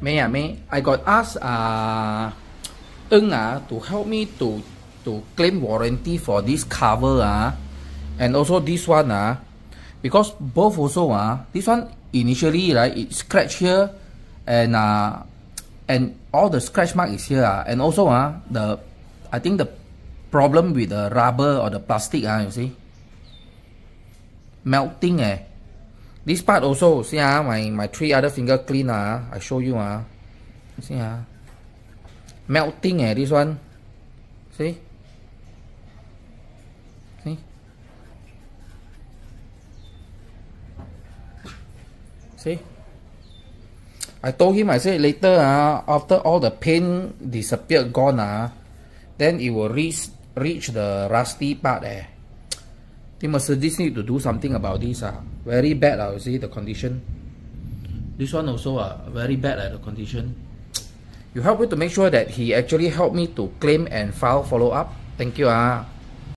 May ah May, I got asked uh Eng ah to help me to to claim warranty for this cover ah and also this one ah because both also ah this one initially right it scratch here and uh and all the scratch mark is here ah and also ah the I think the problem with the rubber or the plastic ah you see. Melting eh this part also see ah my my three other finger clean ah I show you ah. See ah. Melting eh this one. See? See? See? I told him I said later ah after all the paint disappeared gone ah then it will reach reach the rusty part eh think Mercedes need to do something about this ah. Very bad ah you see the condition. This one also ah very bad ah the condition. You help me to make sure that he actually helped me to claim and file follow up thank you ah